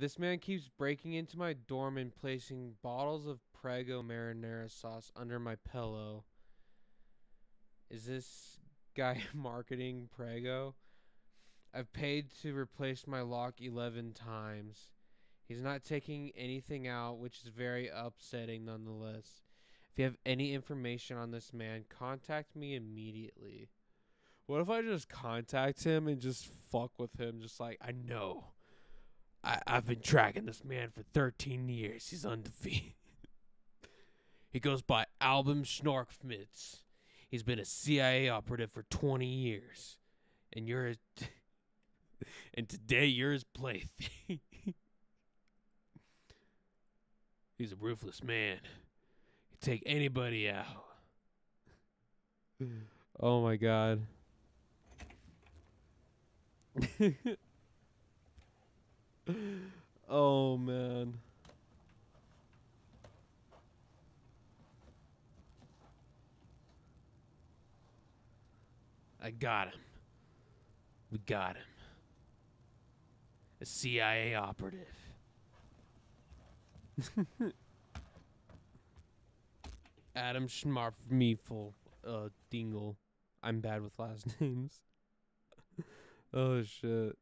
This man keeps breaking into my dorm and placing bottles of Prego marinara sauce under my pillow. Is this guy marketing Prego? I've paid to replace my lock 11 times. He's not taking anything out, which is very upsetting nonetheless. If you have any information on this man, contact me immediately. What if I just contact him and just fuck with him? Just like, I know. I, I've been tracking this man for 13 years. He's undefeated. he goes by Album Schnorkmitz. He's been a CIA operative for 20 years. And you're a, and today you're his plaything. He's a ruthless man. He take anybody out. Hmm. Oh my god. oh man. I got him. We got him. A CIA operative. Adam Schmarfmeefel, uh, Dingle. I'm bad with last names. oh shit.